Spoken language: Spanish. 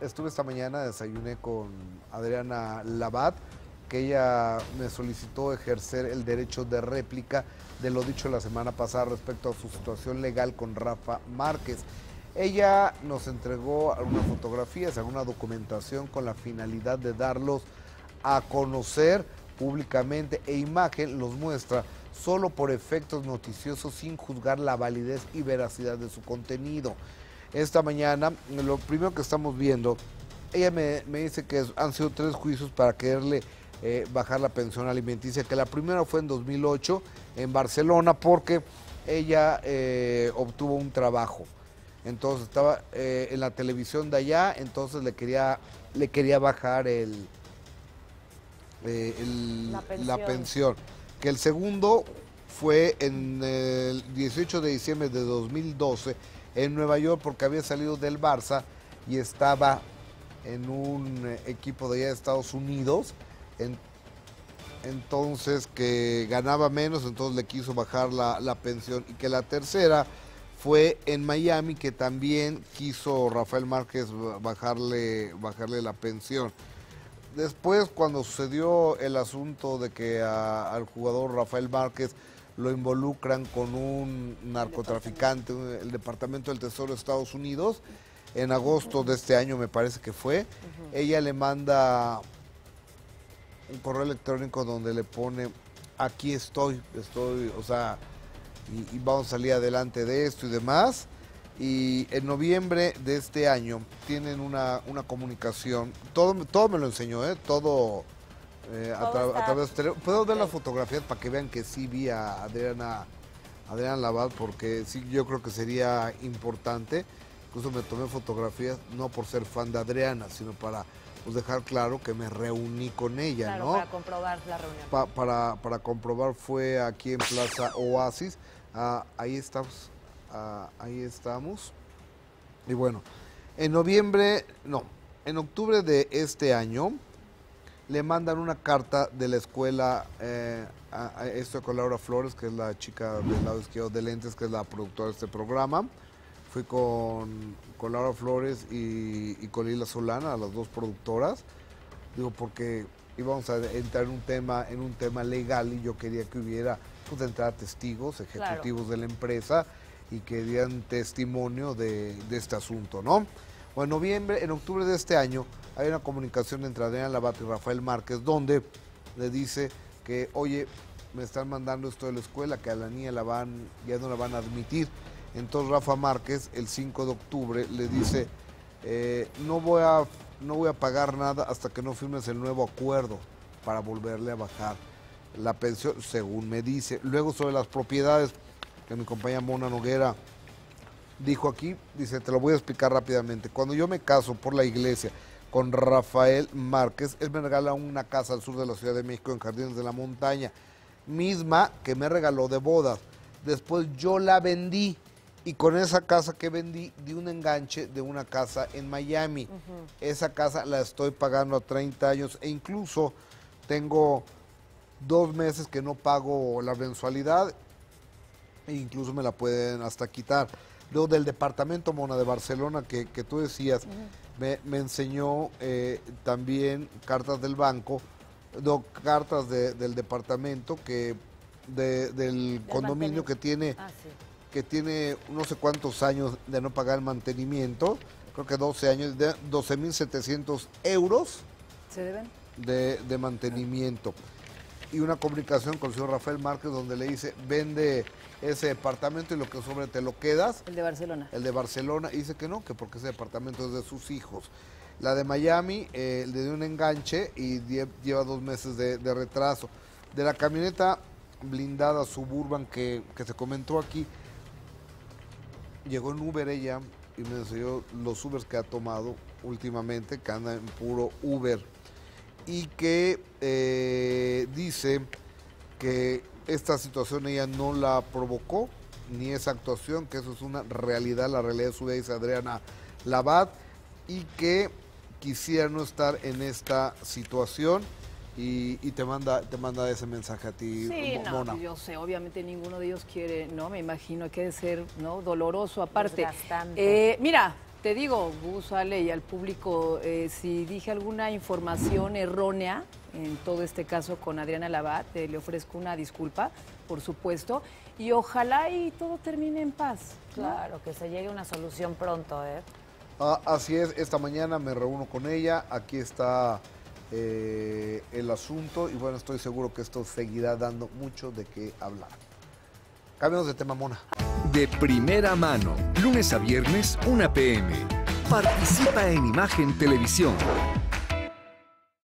Estuve esta mañana, desayuné con Adriana Labat, que ella me solicitó ejercer el derecho de réplica de lo dicho la semana pasada respecto a su situación legal con Rafa Márquez. Ella nos entregó algunas fotografías, alguna documentación con la finalidad de darlos a conocer públicamente e imagen los muestra solo por efectos noticiosos sin juzgar la validez y veracidad de su contenido. Esta mañana, lo primero que estamos viendo, ella me, me dice que han sido tres juicios para quererle eh, bajar la pensión alimenticia, que la primera fue en 2008 en Barcelona porque ella eh, obtuvo un trabajo. Entonces estaba eh, en la televisión de allá, entonces le quería, le quería bajar el, el- La pensión. Que el segundo fue en el 18 de diciembre de 2012 en Nueva York porque había salido del Barça y estaba en un eh, equipo de allá de Estados Unidos. En- entonces que ganaba menos, entonces le quiso bajar la, la pensión. Y que la tercera fue en Miami, que también quiso Rafael Márquez ba- bajarle, bajarle la pensión. Después, cuando sucedió el asunto de que al jugador Rafael Márquez lo involucran con un narcotraficante, el Departamento del Tesoro de Estados Unidos, en agosto de este año me parece que fue, ella le manda un correo electrónico donde le pone, aquí estoy, estoy, o sea, y, y vamos a salir adelante de esto y demás. Y en noviembre de este año tienen una, una comunicación, todo, todo me lo enseñó, ¿eh? todo, eh, a, tra- través de Puedo ver las fotografías para que vean que sí vi a Adriana, Adriana Laval, porque sí, yo creo que sería importante. Incluso me tomé fotografías, no por ser fan de Adriana, sino para pues, dejar claro que me reuní con ella, Claro, ¿no? para comprobar la reunión. Pa- para, para comprobar fue aquí en Plaza Oasis. Ah, ahí estamos. Ah, ahí estamos. Y bueno, en noviembre, no, en octubre de este año le mandan una carta de la escuela, eh, a, a esto con Laura Flores, que es la chica del lado izquierdo de lentes, que es la productora de este programa. Fui con, con Laura Flores y, y con Lila Solana, las dos productoras. Digo, porque íbamos a entrar en un tema, en un tema legal y yo quería que hubiera pues de entrada testigos, ejecutivos de la empresa y que dieran testimonio de, de este asunto, ¿no? Bueno, en noviembre, en octubre de este año hay una comunicación entre Adrián Labat y Rafael Márquez donde le dice que, oye, me están mandando esto de la escuela, que a la niña la van, ya no la van a admitir. Entonces Rafa Márquez, el 5 de octubre, le dice, eh, no, voy a, no voy a pagar nada hasta que no firmes el nuevo acuerdo para volverle a bajar la pensión, según me dice. Luego sobre las propiedades, que mi compañera Mona Noguera dijo aquí, dice, te lo voy a explicar rápidamente. Cuando yo me caso por la iglesia con Rafael Márquez, él me regala una casa al sur de la Ciudad de México en Jardines de la Montaña, misma que me regaló de bodas. Después yo la vendí y con esa casa que vendí di un enganche de una casa en Miami. Esa casa la estoy pagando a 30 años e incluso tengo dos meses que no pago la mensualidad e incluso me la pueden hasta quitar. Luego del departamento Mona de Barcelona que, que tú decías, me, me enseñó eh, también cartas del banco, no, cartas de- del departamento que de- del condominio que tiene Ah, sí. que tiene no sé cuántos años de no pagar el mantenimiento, creo que 12 años, de 12.700 euros ¿Se deben? de, de mantenimiento. Y una comunicación con el señor Rafael Márquez donde le dice, vende ese departamento y lo que sobre te lo quedas, El de Barcelona. el de Barcelona, y dice que no, que porque ese departamento es de sus hijos. La de Miami eh, le dio un enganche y lleva dos meses de, de retraso. De la camioneta blindada Suburban que, que se comentó aquí, llegó en Uber ella y me enseñó los Ubers que ha tomado últimamente, que anda en puro Uber. Y que eh, dice que esta situación ella no la provocó, ni esa actuación, que eso es una realidad, la realidad de su vida, dice Adriana Labat, y que quisiera no estar en esta situación y, y te manda te manda ese mensaje a ti, Sí, Mo- no, Mona. yo sé, obviamente ninguno de ellos quiere, no, me imagino que debe ser, ¿no? Doloroso aparte. Eh, mira, te digo, Gus, Ale y al público, eh, si dije alguna información errónea, en todo este caso con Adriana Labat, eh, le ofrezco una disculpa, por supuesto, y ojalá y todo termine en paz. Claro, que se llegue a una solución pronto, ¿eh? Ah, así es, esta mañana me reúno con ella, aquí está eh, el asunto y bueno, estoy seguro que esto seguirá dando mucho de qué hablar. Cambiamos de tema, Mona. De primera mano, lunes a viernes, 1 pm. Participa en Imagen Televisión.